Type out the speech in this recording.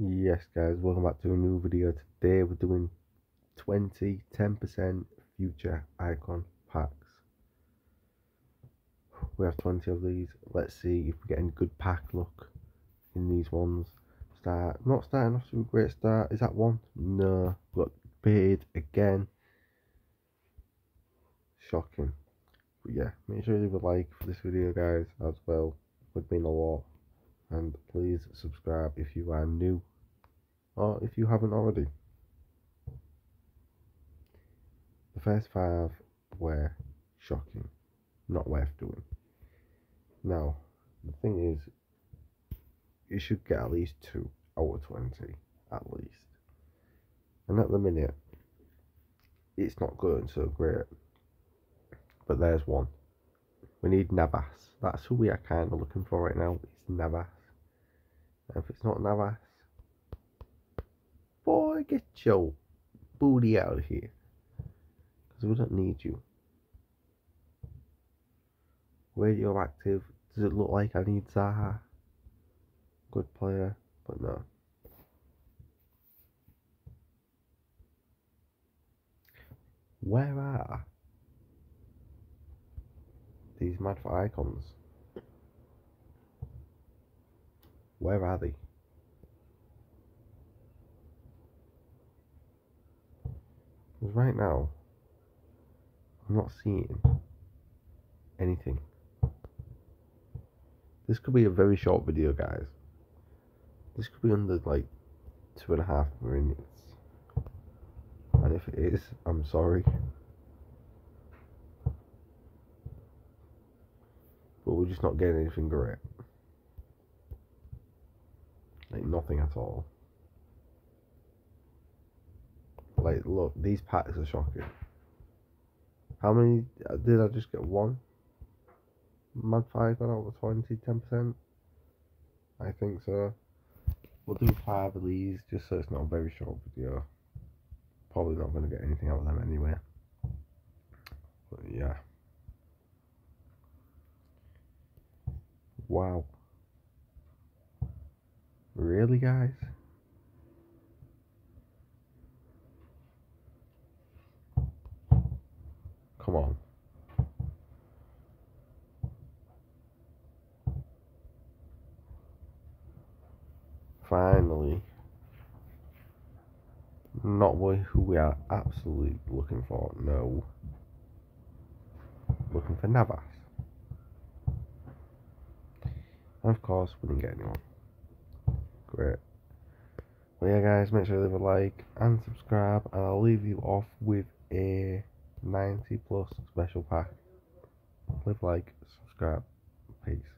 Yes guys, welcome back to a new video. Today we're doing 20 10% future icon packs. We have 20 of these. Let's see if we get any good pack luck in these ones. Start not starting off to a great start. Is that one? No. Got paid again. Shocking. But yeah, make sure you leave a like for this video guys as well. Would mean a lot and please subscribe if you are new or if you haven't already. The first five were shocking, not worth doing. Now, the thing is, you should get at least two out of 20, at least. And at the minute, it's not going so great. But there's one. We need Navas. That's who we are kind of looking for right now. Navas. And if it's not Navas, boy, get your booty out of here. Because we don't need you. Radioactive. Does it look like I need Zaha? Good player, but no. Where are these Madfut icons? Where are they? Because right now, I'm not seeing anything. This could be a very short video, guys. This could be under like two and a half minutes. And if it is, I'm sorry. But we're just not getting anything great. Nothing at all. Like look, these packs are shocking. How many uh, did I just get? One. Mad five out of 20, 10%. I think so. We'll do five of these just so it's not a very short video. Probably not going to get anything out of them anyway. But yeah. Wow. Really, guys? Come on. Finally. Not who we are absolutely looking for, no. Looking for Navas. And of course, we didn't get anyone. Great. Well, yeah, guys, make sure you leave a like and subscribe, and I'll leave you off with a 90 plus special pack. Leave like, subscribe, peace.